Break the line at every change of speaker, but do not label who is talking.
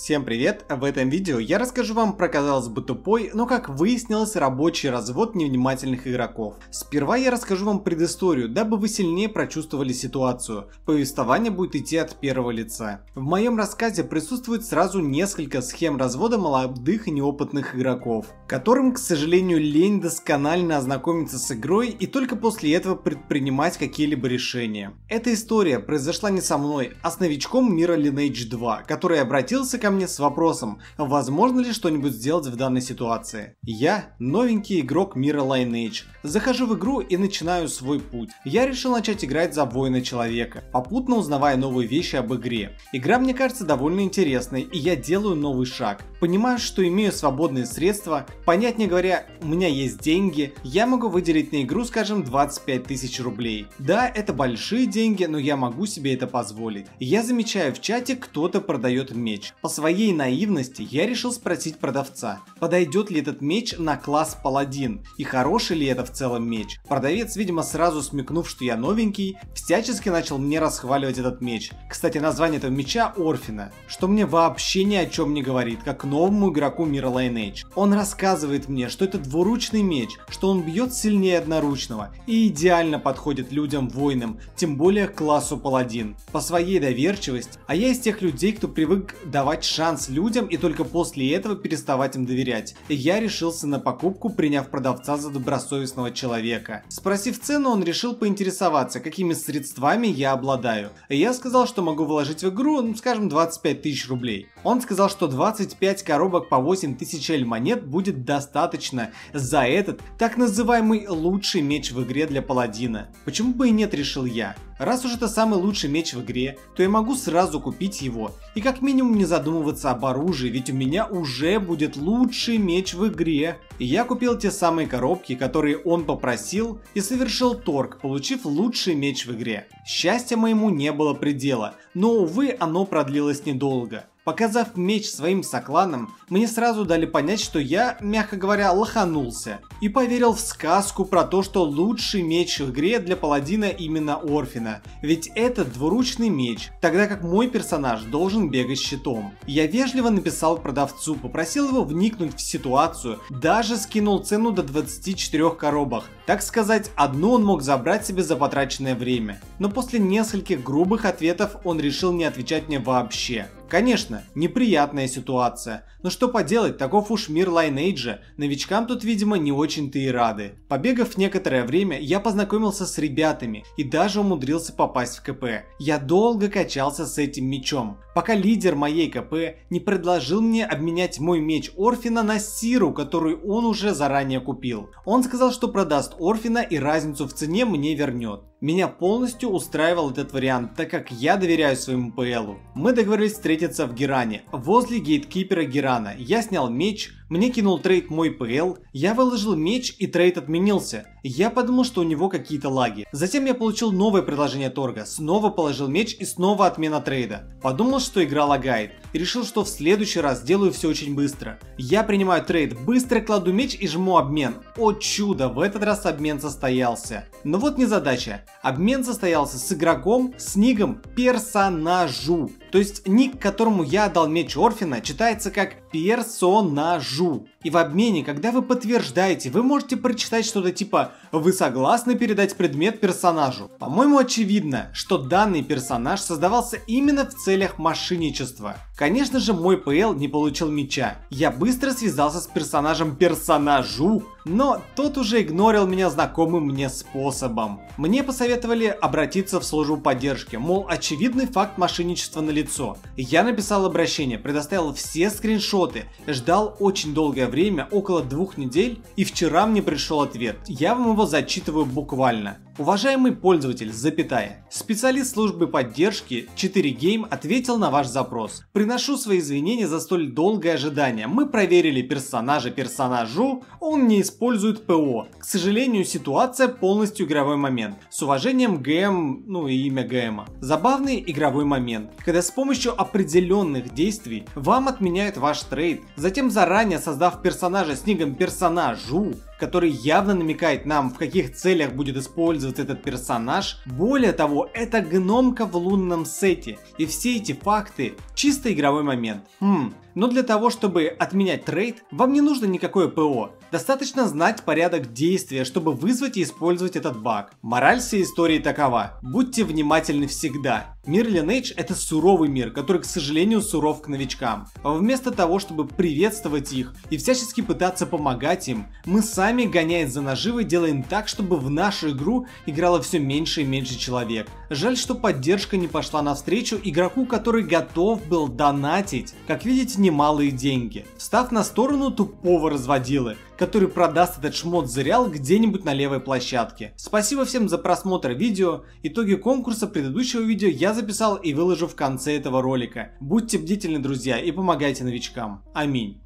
Всем привет! В этом видео я расскажу вам про, казалось бы, тупой, но как выяснилось, рабочий развод невнимательных игроков. Сперва я расскажу вам предысторию, дабы вы сильнее прочувствовали ситуацию. Повествование будет идти от первого лица. В моем рассказе присутствует сразу несколько схем развода молодых и неопытных игроков, которым, к сожалению, лень досконально ознакомиться с игрой и только после этого предпринимать какие-либо решения. Эта история произошла не со мной, а с новичком мира Lineage 2, который обратился ко ко мне с вопросом, возможно ли что-нибудь сделать в данной ситуации. Я новенький игрок мира Lineage. Захожу в игру и начинаю свой путь. Я решил начать играть за воина человека, попутно узнавая новые вещи об игре. Игра мне кажется довольно интересной, и я делаю новый шаг. Понимаю, что имею свободные средства, понятнее говоря, у меня есть деньги, я могу выделить на игру, скажем, 25 тысяч рублей. Да, это большие деньги, но я могу себе это позволить. Я замечаю в чате, кто-то продает меч. По своей наивности я решил спросить продавца, подойдет ли этот меч на класс паладин и хороший ли это в целом меч. Продавец, видимо, сразу смекнув, что я новенький, всячески начал мне расхваливать этот меч. Кстати, название этого меча Орфина, что мне вообще ни о чем не говорит, как новому игроку мира Lineage. Он рассказывает мне, что это двуручный меч, что он бьет сильнее одноручного и идеально подходит людям-воинам, тем более классу паладин. По своей доверчивости, а я из тех людей, кто привык давать шанс людям и только после этого переставать им доверять. Я решился на покупку, приняв продавца за добросовестного человека. Спросив цену, он решил поинтересоваться, какими средствами я обладаю. Я сказал, что могу вложить в игру, ну, скажем, 25 тысяч рублей. Он сказал, что 25 коробок по 8 тысяч эль монет будет достаточно за этот так называемый лучший меч в игре для паладина. Почему бы и нет, решил я. Раз уж это самый лучший меч в игре, то я могу сразу купить его. И как минимум не задумываться об оружии, ведь у меня уже будет лучший меч в игре. И я купил те самые коробки, которые он попросил, и совершил торг, получив лучший меч в игре. Счастья моему не было предела, но увы оно продлилось недолго. Показав меч своим сокланам, мне сразу дали понять, что я, мягко говоря, лоханулся. И поверил в сказку про то, что лучший меч в игре для паладина именно Орфина. Ведь это двуручный меч, тогда как мой персонаж должен бегать щитом. Я вежливо написал продавцу, попросил его вникнуть в ситуацию, даже скинул цену до 24 коробок. Так сказать, одну он мог забрать себе за потраченное время. Но после нескольких грубых ответов он решил не отвечать мне вообще. Конечно, неприятная ситуация, но что поделать, таков уж мир Lineage, новичкам тут видимо не очень-то и рады. Побегав некоторое время, я познакомился с ребятами и даже умудрился попасть в КП. Я долго качался с этим мечом, пока лидер моей КП не предложил мне обменять мой меч Орфина на Сиру, которую он уже заранее купил. Он сказал, что продаст Орфина и разницу в цене мне вернет. Меня полностью устраивал этот вариант, так как я доверяю своему ПЛу. Мы договорились встретиться в Геране, возле гейткипера Герана. Я снял меч, мне кинул трейд мой ПЛ, я выложил меч и трейд отменился. Я подумал, что у него какие-то лаги. Затем я получил новое предложение торга, снова положил меч и снова отмена трейда. Подумал, что игра лагает и решил, что в следующий раз сделаю все очень быстро. Я принимаю трейд, быстро кладу меч и жму обмен. О чудо, в этот раз обмен состоялся. Но вот незадача. Обмен состоялся с игроком с ником персонажу. То есть ник, которому я отдал меч Орфина, читается как персонажу. И в обмене, когда вы подтверждаете, вы можете прочитать что-то типа «Вы согласны передать предмет персонажу?». По-моему, очевидно, что данный персонаж создавался именно в целях мошенничества. Конечно же, мой ПЛ не получил меча. Я быстро связался с персонажем персонажу, но тот уже игнорил меня знакомым мне способом. Мне посоветовали обратиться в службу поддержки, мол, очевидный факт мошенничества на лицо. Я написал обращение, предоставил все скриншоты, ждал очень долгое время, около двух недель, и вчера мне пришел ответ. Я вам его зачитываю буквально. Уважаемый пользователь, запятая, специалист службы поддержки 4Game ответил на ваш запрос. Приношу свои извинения за столь долгое ожидание. Мы проверили персонажа персонажу, он не использует ПО. К сожалению, ситуация полностью игровой момент. С уважением ГМ, ну и имя ГМа. Забавный игровой момент, когда с помощью определенных действий вам отменяют ваш трейд, затем заранее создав персонажа с ником персонажу, который явно намекает нам, в каких целях будет использоваться использовать этот персонаж. Более того, это гномка в лунном сете. И все эти факты чисто игровой момент. Хм, но для того, чтобы отменять трейд, вам не нужно никакое ПО. Достаточно знать порядок действия, чтобы вызвать и использовать этот баг. Мораль всей истории такова. Будьте внимательны всегда. Мир Lineage это суровый мир, который, к сожалению, суров к новичкам. А вместо того, чтобы приветствовать их и всячески пытаться помогать им, мы сами, гоняясь за наживой, делаем так, чтобы в нашу игру играло все меньше и меньше человек. Жаль, что поддержка не пошла навстречу игроку, который готов был донатить. Как видите, немалые деньги, встав на сторону тупого разводилы, который продаст этот шмот зырял где-нибудь на левой площадке. Спасибо всем за просмотр видео. Итоги конкурса предыдущего видео я записал и выложу в конце этого ролика. Будьте бдительны, друзья, и помогайте новичкам. Аминь.